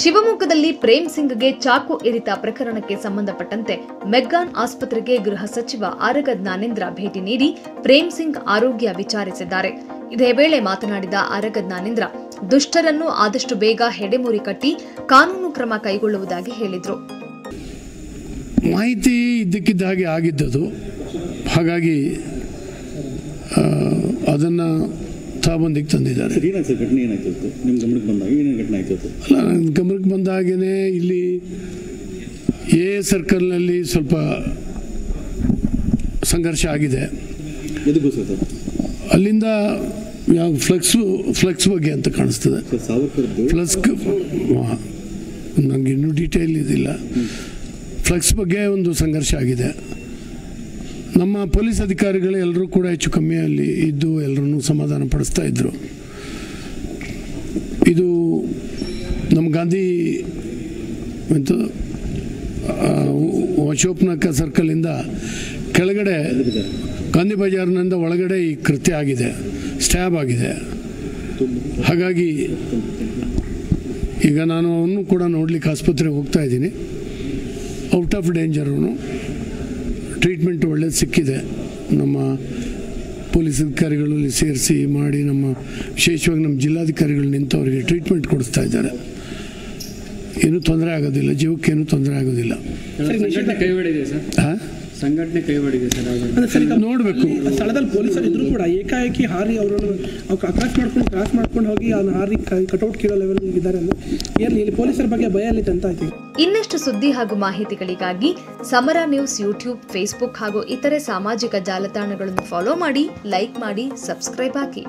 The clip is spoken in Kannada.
ಶಿವಮೊಗ್ಗದಲ್ಲಿ ಪ್ರೇಮ್ ಸಿಂಗ್ಗೆ ಚಾಕು ಇರಿತ ಪ್ರಕರಣಕ್ಕೆ ಸಂಬಂಧಪಟ್ಟಂತೆ ಮೆಗ್ಗಾನ್ ಆಸ್ಪತ್ರೆಗೆ ಗೃಹ ಸಚಿವ ಆರಗ ಜ್ಞಾನೇಂದ್ರ ಭೇಟಿ ನೀಡಿ ಪ್ರೇಮ್ ಸಿಂಗ್ ಆರೋಗ್ಯ ವಿಚಾರಿಸಿದ್ದಾರೆ. ಇದೇ ವೇಳೆ ಮಾತನಾಡಿದ ಆರಗ ಜ್ಞಾನೇಂದ್ರ, ದುಷ್ಟರನ್ನು ಆದಷ್ಟು ಬೇಗ ಹೆಡೆಮುರಿ ಕಟ್ಟಿ ಕಾನೂನು ಕ್ರಮ ಕೈಗೊಳ್ಳುವುದಾಗಿ ಹೇಳಿದರು. ಮಾಹಿತಿ ಇದ್ದಕ್ಕಿದ್ದ ಹಾಗೆ ಆಗಿದ್ದದು. ಹಾಗಾಗಿ ಅದನ್ನು ತಾಬಂದಿಗೆ ತಂದಿದ್ದಾರೆ? ಅಲ್ಲ ನನ್ನ ಗಮನಕ್ಕೆ ಬಂದ ಹಾಗೆಯೇ ಇಲ್ಲಿ ಎ ಸರ್ಕಲ್ನಲ್ಲಿ ಸ್ವಲ್ಪ ಸಂಘರ್ಷ ಆಗಿದೆ. ಅಲ್ಲಿಂದ ಯಾವ ಫ್ಲೆಕ್ಸು ಫ್ಲೆಕ್ಸ್ ಬಗ್ಗೆ ಅಂತ ಕಾಣಿಸ್ತದೆ. ಫ್ಲಕ್ಸ್ ನನಗೆ ಇನ್ನೂ ಡೀಟೇಲ್ ಇದಿಲ್ಲ. ಫ್ಲೆಕ್ಸ್ ಬಗ್ಗೆ ಒಂದು ಸಂಘರ್ಷ ಆಗಿದೆ. ನಮ್ಮ ಪೊಲೀಸ್ ಅಧಿಕಾರಿಗಳು ಎಲ್ಲರೂ ಕೂಡ ಹೆಚ್ಚು ಕಮ್ಮಿ ಅಲ್ಲಿ ಇದ್ದು ಎಲ್ಲರನ್ನೂ ಸಮಾಧಾನ ಪಡಿಸ್ತಾ ಇದ್ದರು ಇದು ನಮ್ಮ ಗಾಂಧಿ ಎಂತ ಅಶೋಕ್ನಕ ಸರ್ಕಲಿಂದ ಕೆಳಗಡೆ ಗಾಂಧಿ ಬಜಾರ್ನಿಂದ ಒಳಗಡೆ ಈ ಕೃತ್ಯ ಆಗಿದೆ, ಸ್ಟ್ಯಾಬ್ ಆಗಿದೆ. ಹಾಗಾಗಿ ಈಗ ನಾನು ಅವನು ಕೂಡ ನೋಡ್ಲಿಕ್ಕೆ ಆಸ್ಪತ್ರೆಗೆ ಹೋಗ್ತಾ ಇದ್ದೀನಿ. ಔಟ್ ಆಫ್ ಡೇಂಜರು ಟ್ರೀಟ್ಮೆಂಟ್ ಒಳ್ಳೇದು ಸಿಕ್ಕಿದೆ. ನಮ್ಮ ಪೊಲೀಸ್ ಅಧಿಕಾರಿಗಳಲ್ಲಿ ಸೇರಿಸಿ ಮಾಡಿ ನಮ್ಮ ವಿಶೇಷವಾಗಿ ನಮ್ಮ ಜಿಲ್ಲಾಧಿಕಾರಿಗಳು ನಿಂತವರಿಗೆ ಟ್ರೀಟ್ಮೆಂಟ್ ಕೊಡಿಸ್ತಾ ಇದ್ದಾರೆ. ಏನೂ ತೊಂದರೆ ಆಗೋದಿಲ್ಲ. ಜೀವಕ್ಕೇನು ತೊಂದರೆ ಆಗೋದಿಲ್ಲ. ಸಂಘಟನೆ ಸರ್ ನೋಡಬೇಕು. ಸ್ಥಳದಲ್ಲಿ ಪೊಲೀಸರು ಇದ್ರು ಕೂಡ ಏಕಾಏಕಿ ಹಾರಿ ಅವರನ್ನು ಕ್ರಾಸ್ ಮಾಡ್ಕೊಂಡು ಕ್ರಾಸ್ ಮಾಡ್ಕೊಂಡು ಹೋಗಿ ಅವ್ನ ಹಾರಿ ಕಟೌಟ್ ಕೀಳೋ ಲೆವೆಲ್ ಇದ್ದಾರೆ ಅಂದ್ರೆ ಏನ್ ಇಲ್ಲಿ ಪೊಲೀಸರ ಬಗ್ಗೆ ಭಯ ಅಲ್ಲಿ ಅಂತ ಆಯ್ತು ಇನ್ನಷ್ಟು ಸುದ್ದಿ ಹಾಗೂ ಮಾಹಿತಿಗಳಿಗಾಗಿ ಸಮರ ನ್ಯೂಸ್ ಯೂಟ್ಯೂಬ್ ಫೇಸ್ಬುಕ್ ಹಾಗೂ ಇತರೆ ಸಾಮಾಜಿಕ ಜಾಲತಾಣಗಳನ್ನು ಫಾಲೋ ಮಾಡಿ ಲೈಕ್ ಮಾಡಿ ಸಬ್ಸ್ಕ್ರೈಬ್ ಆಗಿ